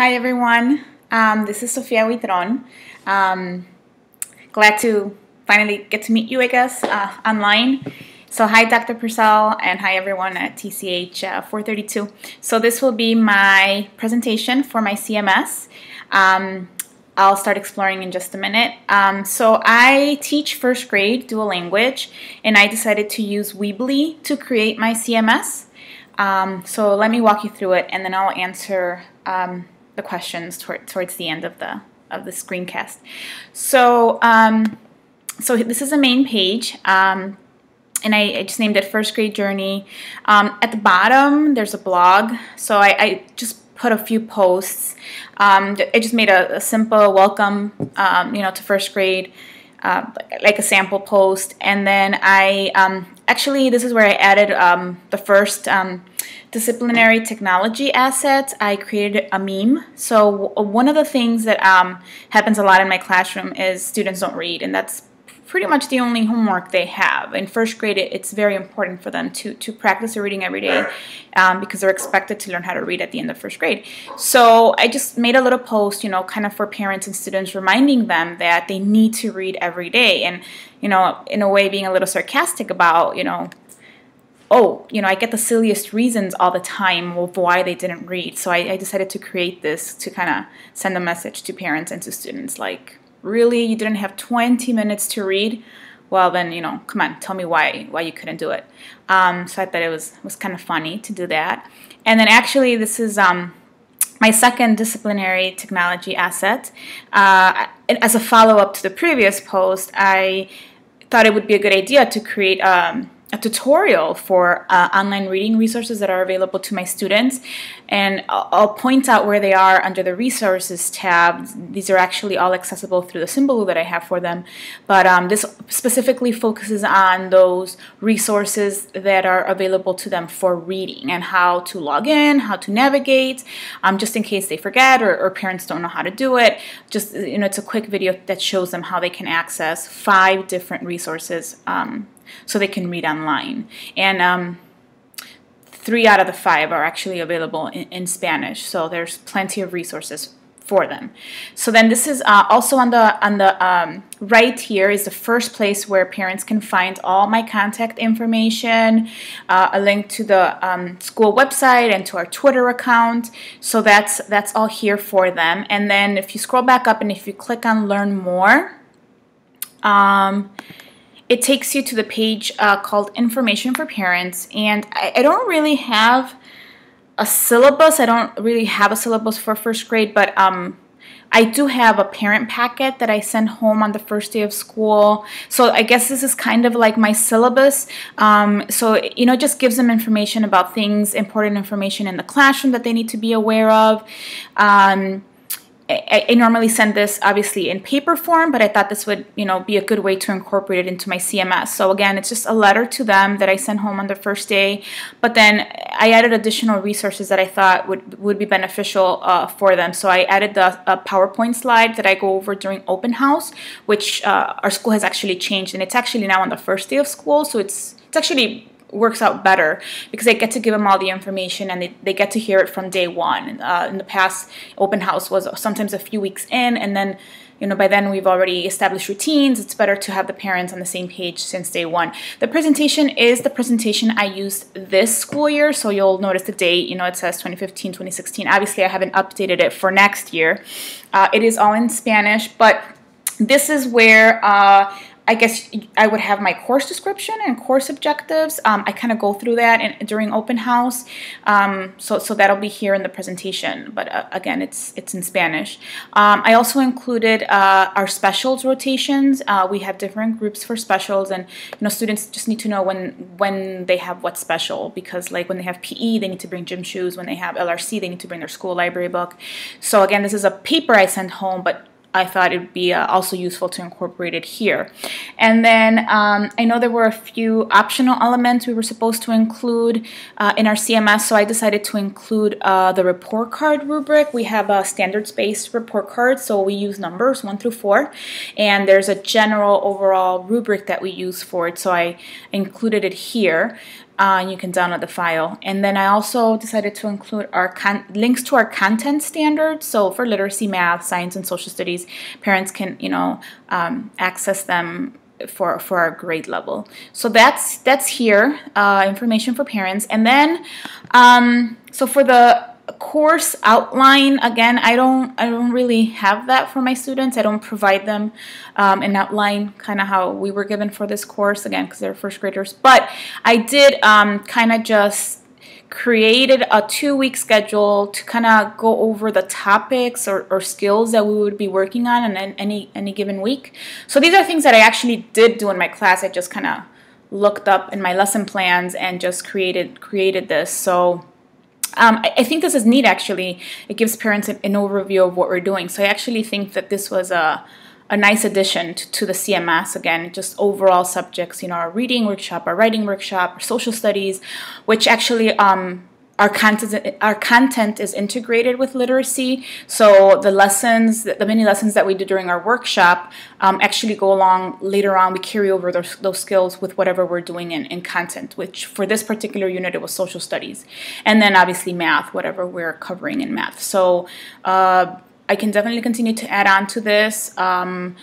Hi everyone, um, this is Sofia Huitron. Um, glad to finally get to meet you, I guess, uh, online. So hi Dr. Purcell and hi everyone at TCH uh, 432. So this will be my presentation for my CMS. Um, I'll start exploring in just a minute. Um, so I teach first grade dual language and I decided to use Weebly to create my CMS. Um, so let me walk you through it and then I'll answer um, the questions toward, towards the end of the of the screencast. So um, so this is the main page. Um, and I, I, just named it First Grade Journey. Um, at the bottom, there's a blog. So I, I just put a few posts. Um, I just made a, a simple welcome, um, you know, to first grade, uh, like a sample post. And then I um, actually, this is where I added um, the first um, disciplinary technology assets, I created a meme. So one of the things that um, happens a lot in my classroom is students don't read, and that's pretty much the only homework they have. In first grade, it's very important for them to, to practice reading every day um, because they're expected to learn how to read at the end of first grade. So I just made a little post, you know, kind of for parents and students, reminding them that they need to read every day. And, you know, in a way, being a little sarcastic about, you know, oh, you know, I get the silliest reasons all the time of why they didn't read. So I, I decided to create this to kind of send a message to parents and to students like, really, you didn't have 20 minutes to read? Well, then, you know, come on, tell me why why you couldn't do it. Um, so I thought it was was kind of funny to do that. And then actually, this is um, my second disciplinary technology asset. Uh, as a follow up to the previous post, I thought it would be a good idea to create. Um, a tutorial for uh, online reading resources that are available to my students and I'll point out where they are under the resources tab. These are actually all accessible through the Symbaloo that I have for them but um, this specifically focuses on those resources that are available to them for reading and how to log in, how to navigate um, just in case they forget or, or parents don't know how to do it. Just you know it's a quick video that shows them how they can access five different resources um, so they can read online. And um, three out of the five are actually available in, in, Spanish, so there's plenty of resources for them. So then this is uh, also on the on the um, right here is the first place where parents can find all my contact information, uh, a link to the um, school website and to our Twitter account. So that's that's all here for them. And then if you scroll back up and if you click on Learn More. Um, it takes you to the page uh, called Information for Parents. And I, I, don't really have a syllabus. I don't really have a syllabus for first grade, but um, I do have a parent packet that I send home on the first day of school. So I guess this is kind of like my syllabus. Um, so, you know, just gives them information about things, important information in the classroom that they need to be aware of. Um, I, I, normally send this obviously in paper form, but I thought this would, you know, be a good way to incorporate it into my CMS. So again, it's just a letter to them that I send home on the first day, but then I added additional resources that I thought would, would be beneficial uh, for them. So I added the PowerPoint slide that I go over during open house, which uh, our school has actually changed, and it's actually now on the first day of school, so it's it's actually works out better because I get to give them all the information and they, they get to hear it from day one. Uh, in the past, open house was sometimes a few weeks in, and then you know by then we've already established routines. It's better to have the parents on the same page since day one. The presentation is the presentation I used this school year, so you'll notice the date. You know it says 2015, 2016. Obviously, I haven't updated it for next year. Uh, it is all in Spanish, but this is where uh, I guess I would have my course description and course objectives. Um, I kind of go through that in, during open house, um, so so that'll be here in the presentation. But uh, again, it's it's in Spanish. Um, I also included uh, our specials rotations. Uh, we have different groups for specials, and you know students just need to know when when they have what special because like when they have PE, they need to bring gym shoes. When they have LRC, they need to bring their school library book. So again, this is a paper I sent home, but I thought it would be uh, also useful to incorporate it here. And then um, I know there were a few optional elements we were supposed to include uh, in our CMS, so I decided to include uh, the report card rubric. We have a standards-based report card, so we use numbers 1 through 4, and there's a general overall rubric that we use for it, so I included it here. Uh, you can download the file. And then I also decided to include our links to our content standards. So for literacy, math, science, and social studies, parents can, you know, um, access them for for our grade level. So that's that's here uh, information for parents, and then um, so for the course outline again I don't I don't really have that for my students I don't provide them um, an outline kind of how we were given for this course again because they're first graders but I did um, kind of just created a two-week schedule to kind of go over the topics or, or, skills that we would be working on in any any given week. So these are things that I actually did do in my class. I just kind of looked up in my lesson plans and just created created this. So um, I, think this is neat actually. It gives parents an, an, overview of what we're doing. So I actually think that this was a a nice addition to, to, the CMS. Again, just overall subjects, you know, our reading workshop, our writing workshop, our social studies, which actually um, our content our content is integrated with literacy. So the lessons, the many lessons that we do during our workshop, um, actually go along later on. We carry over those, those skills with whatever we're doing in, in content. Which for this particular unit, it was social studies, and then obviously math, whatever we're covering in math. So. Uh, I can definitely continue to add on to this. Um,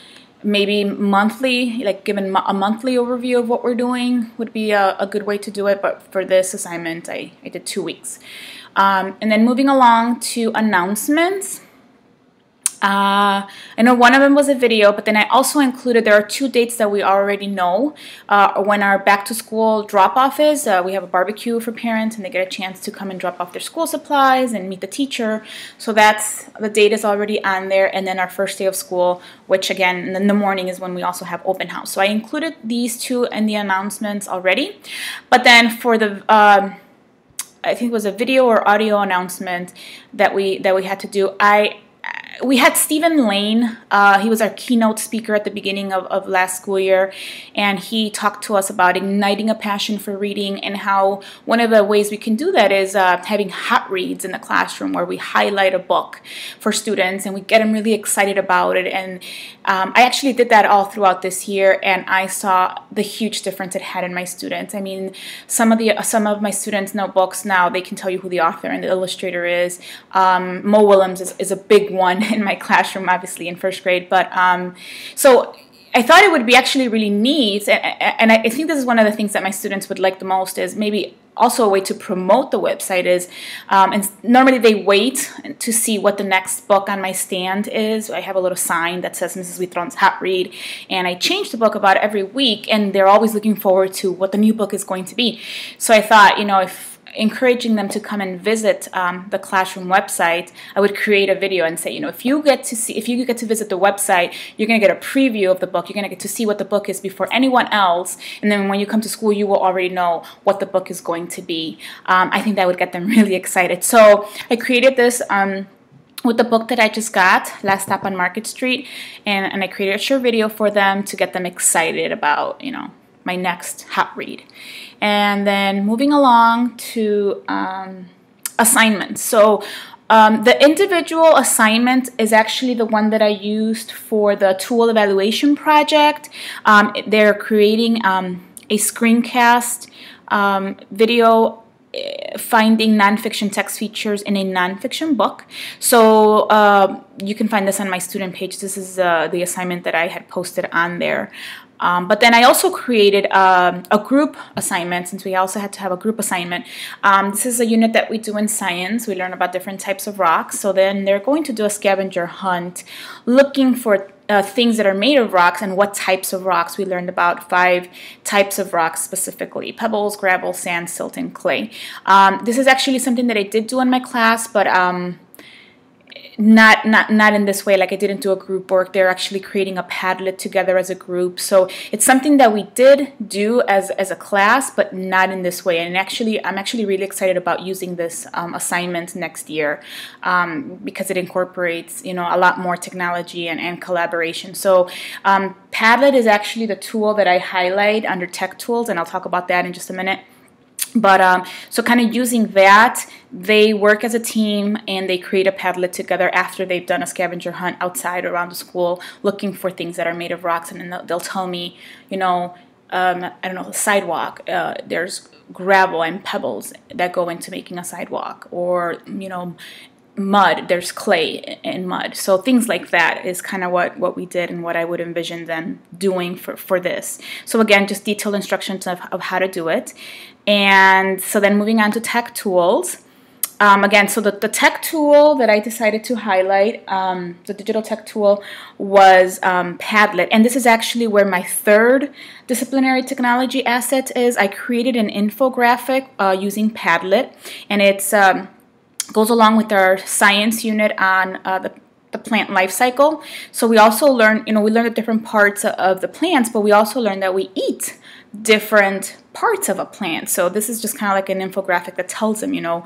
maybe monthly, like given a monthly overview of what we're doing would be a, a good way to do it. But for this assignment, I, I did two weeks. Um, and then moving along to announcements. Uh, I know one of them was a video, but then I also included there are two dates that we already know. Uh, when our back to school drop off is, uh, we have a barbecue for parents and they get a chance to come and drop off their school supplies and meet the teacher. So that's the date is already on there. And then our first day of school, which again in the morning is when we also have open house. So I included these two in the announcements already. But then for the um, I think it was a video or audio announcement that we that we had to do. I we had Steven Layne. Uh, he was our keynote speaker at the beginning of, of last school year, and he talked to us about igniting a passion for reading and how one of the ways we can do that is uh, having hot reads in the classroom where we highlight a book for students and we get them really excited about it. And um, I actually did that all throughout this year, and I saw the huge difference it had in my students. I mean, some of the some of my students' notebooks now they can tell you who the author and the illustrator is. Um, Mo Willems is, is a big one in my classroom, obviously in first grade. But um, so I thought it would be actually really neat, and, I think this is one of the things that my students would like the most is maybe also a way to promote the website is, um, and normally they wait to see what the next book on my stand is. I have a little sign that says Mrs. Huitron's Hot Read, and I change the book about every week, and they're always looking forward to what the new book is going to be. So I thought, you know, if encouraging them to come and visit um, the classroom website, I would create a video and say, you know, if you get to see, if you get to visit the website, you're going to get a preview of the book. You're going to get to see what the book is before anyone else, and then when you come to school, you will already know what the book is going to be. Um, I think that would get them really excited. So I created this. Um, with the book that I just got, Last Stop on Market Street, and, and I created a short video for them to get them excited about, you know, my next hot read. And then moving along to um, assignments. So um, the individual assignment is actually the one that I used for the tool evaluation project. Um, they're creating um, a screencast um, video finding nonfiction text features in a nonfiction book. So uh, you can find this on my student page. This is uh, the assignment that I had posted on there. Um, but then I also created um, a group assignment since we also had to have a group assignment. Um, this is a unit that we do in science. We learn about different types of rocks. So then they're going to do a scavenger hunt looking for uh, things that are made of rocks and what types of rocks. We learned about five types of rocks specifically pebbles, gravel, sand, silt, and clay. Um, this is actually something that I did do in my class, but um, not not not in this way like i didn't do a group work. They're actually creating a padlet together as a group. So it's something that we did do as as a class but not in this way. And actually i'm actually really excited about using this um, assignment next year um, because it incorporates you know a lot more technology and, and collaboration. So um, padlet is actually the tool that i highlight under tech tools and i'll talk about that in just a minute but um, so kind of using that they work as a team and they create a padlet together after they've done a scavenger hunt outside around the school looking for things that are made of rocks and then they'll, they'll tell me you know um, I don't know, the sidewalk. Uh, there's gravel and pebbles that go into making a sidewalk, or you know, mud. There's clay and mud. So things like that is kind of what what we did and what I would envision them doing for for this. So again, just detailed instructions of, of how to do it, and so then moving on to tech tools. Um, again, so the, the tech tool that I decided to highlight, um, the digital tech tool, was um, Padlet. And this is actually where my third disciplinary technology asset is. I created an infographic uh, using Padlet, and it's um, goes along with our science unit on uh, the the plant life cycle. So we also learn, you know, we learn the different parts of the plants, but we also learn that we eat different parts of a plant. So this is just kind of like an infographic that tells them, you know,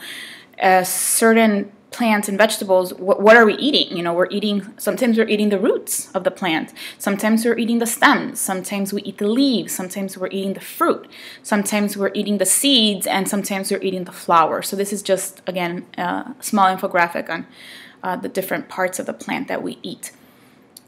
uh, certain plants and vegetables, what, what, are we eating? You know, we're eating, sometimes we're eating the roots of the plant. Sometimes we're eating the stems. Sometimes we eat the leaves. Sometimes we're eating the fruit. Sometimes we're eating the seeds and sometimes we're eating the flower. So this is just, again, a small infographic on uh, the different parts of the plant that we eat.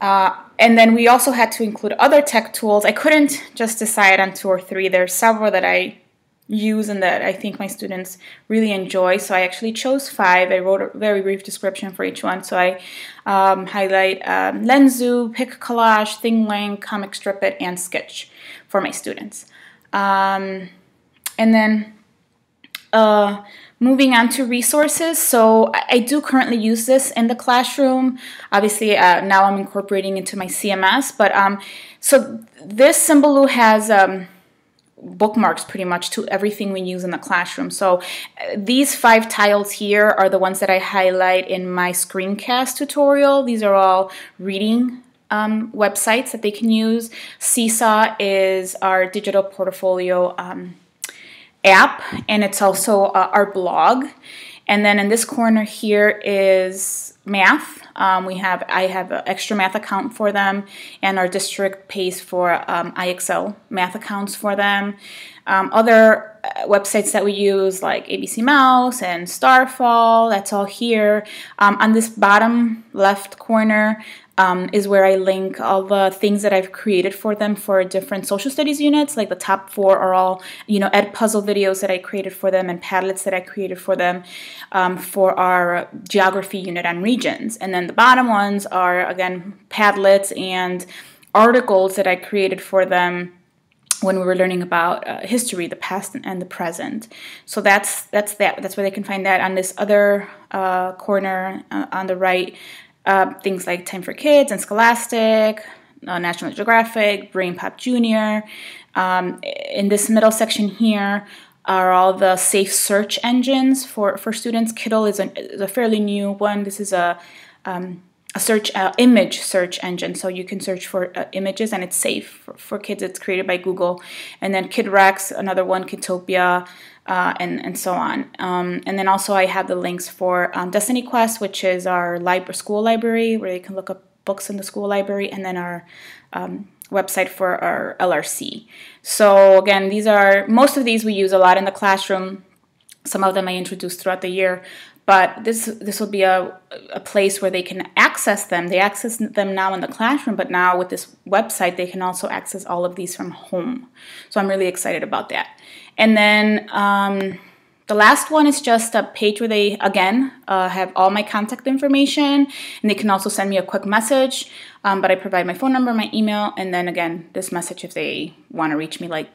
Uh, and then we also had to include other tech tools. I couldn't just decide on two or three. There's several that I use and that I think my students really enjoy. So I actually chose five. I wrote a very brief description for each one. So I um, highlight um, Lensoo, Pic Collage, ThingLink, Comic Strip It, and Sketch for my students. Um, and then uh, moving on to resources. So I do currently use this in the classroom. Obviously, uh, now I'm incorporating into my CMS. But um, so this Symbaloo has um, bookmarks pretty much to everything we use in the classroom. So uh, these five tiles here are the ones that I highlight in my screencast tutorial. These are all reading um, websites that they can use. Seesaw is our digital portfolio um, app and it's also uh, our blog. And then in this corner here is math. Um, we have I have an XtraMath account for them, and our district pays for um, IXL math accounts for them. Um, other uh, websites that we use like ABC Mouse and Starfall, that's all here. Um, on this bottom left corner, um, is where I link all the things that I've created for them for different social studies units. Like the top four are all, you know, Edpuzzle videos that I created for them and Padlets that I created for them um, for our geography unit on regions. And then the bottom ones are, again, Padlets and articles that I created for them when we were learning about uh, history, the past and the present. So that's that's that. That's where they can find that. On this other uh, corner uh, on the right, uh, things like Time for Kids and Scholastic, uh, National Geographic, Brain Pop Junior. Um, in this middle section here are all the safe search engines for, for students. Kiddle is a, is a fairly new one. This is a, um, a search uh, image search engine, so you can search for uh, images and it's safe for, for kids. It's created by Google. And then KidRex, another one, Kidtopia, uh, and, and so on. Um, and then also I have the links for um, Destiny Quest, which is our lib- school library where you can look up books in the school library, and then our um, website for our LRC. So again, these are most of these we use a lot in the classroom. Some of them I introduced throughout the year, but this this will be a, a place where they can access them. They access them now in the classroom, but now with this website, they can also access all of these from home. So I'm really excited about that. And then um, the last one is just a page where they, again, uh, have all my contact information and they can also send me a quick message. Um, but I provide my phone number, my email, and then again, this message if they want to reach me like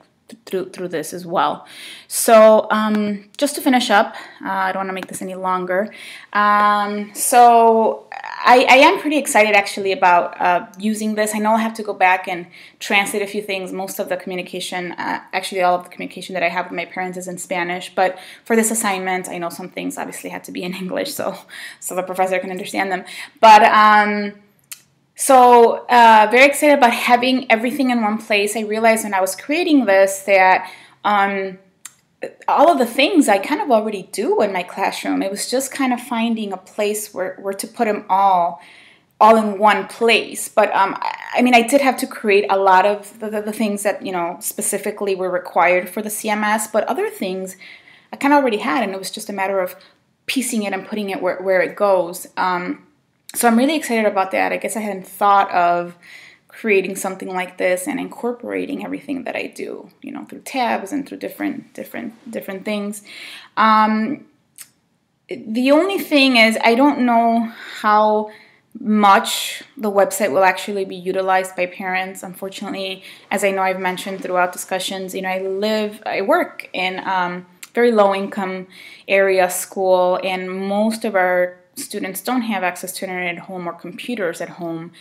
through through this as well. So um, just to finish up, uh, I don't want to make this any longer. Um, so I, I, am pretty excited actually about uh, using this. I know I have to go back and translate a few things. Most of the communication, uh, actually all of the communication that I have with my parents is in Spanish. But for this assignment, I know some things obviously had to be in English, so so the professor can understand them. But um, so uh, very excited about having everything in one place. I realized when I was creating this that um, all of the things I kind of already do in my classroom. It was just kind of finding a place where, where to put them all all in one place. But um, I mean, I did have to create a lot of the, the, the, things that, you know, specifically were required for the CMS, but other things I kind of already had, and it was just a matter of piecing it and putting it where, where it goes. Um, so I'm really excited about that. I guess I hadn't thought of creating something like this and incorporating everything that I do, you know, through tabs and through different different different things. Um, the only thing is, I don't know how much the website will actually be utilized by parents. Unfortunately, as I know I've mentioned throughout discussions, you know, I live, I work in um, very low income area school, and most of our students don't have access to internet at home or computers at home.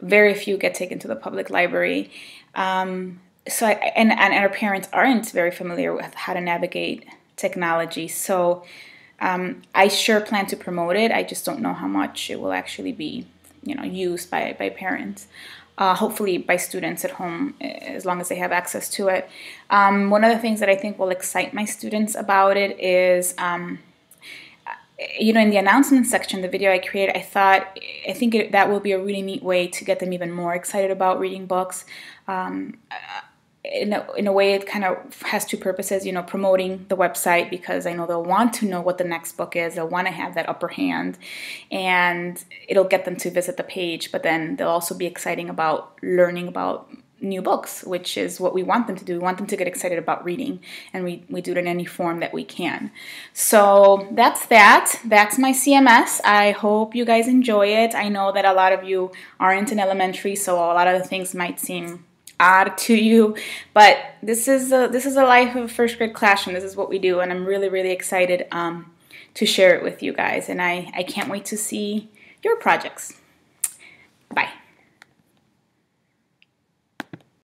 Very few get taken to the public library. Um, so, I, and, and our parents aren't very familiar with how to navigate technology. So, um, I sure plan to promote it. I just don't know how much it will actually be, you know, used by, by parents. Uh, hopefully by students at home, as long as they have access to it. Um, one of the things that I think will excite my students about it is, um, you know, in the announcement section, the video I created, I thought, I think it, that will be a really neat way to get them even more excited about reading books. Um, in a, in a way it kind of has two purposes you know promoting the website because i know they'll want to know what the next book is they'll want to have that upper hand and it'll get them to visit the page but then they'll also be exciting about learning about new books which is what we want them to do we want them to get excited about reading and we, we do it in any form that we can so that's that that's my cms i hope you guys enjoy it i know that a lot of you aren't in elementary so a lot of the things might seem odd to you, but this is a, this is a life of a first grade classroom. This is what we do, and I'm really really excited um, to share it with you guys. And I I can't wait to see your projects. Bye.